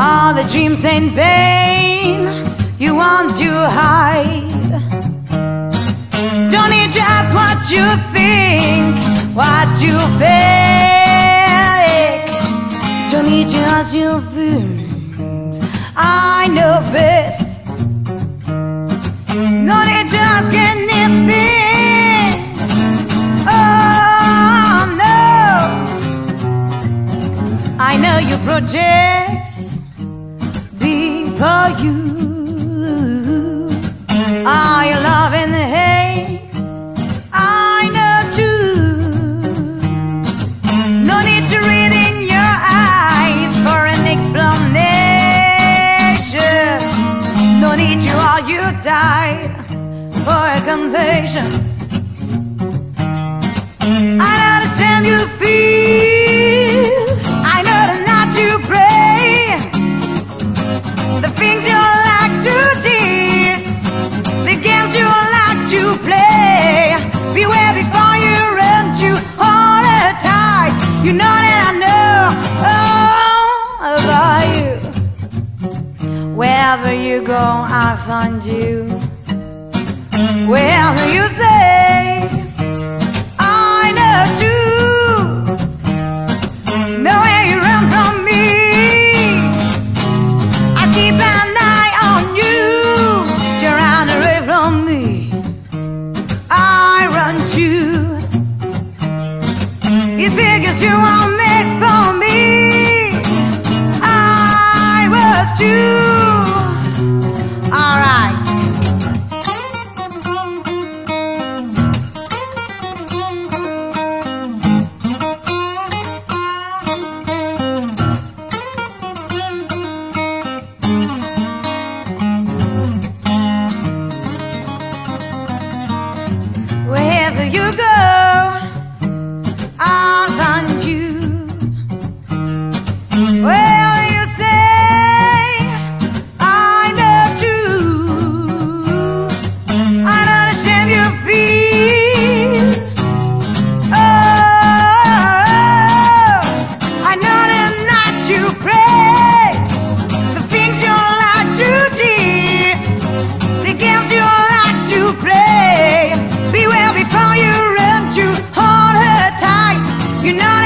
all the dreams and pain you want to hide. Don't need to ask what you think, what you fake. Don't need to ask your feelings, I know best. No need to. Oh no, I know your projects before you. All your love and hate, I know too. No need to read in your eyes for an explanation. No need to you died for a confession. I the same you feel. Wherever you go, I'll find you. Wherever you say, I know too. Nowhere you run from me. I keep an eye on you. To run away from me. I run to. It figures you you go, tight. You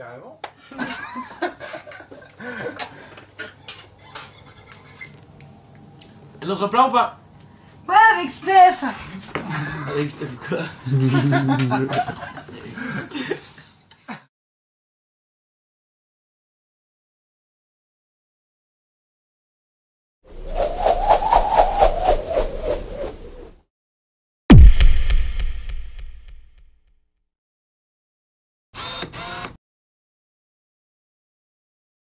Carrément. Un autre plan ou pas? Ouais, avec Steph. Avec Steph quoi?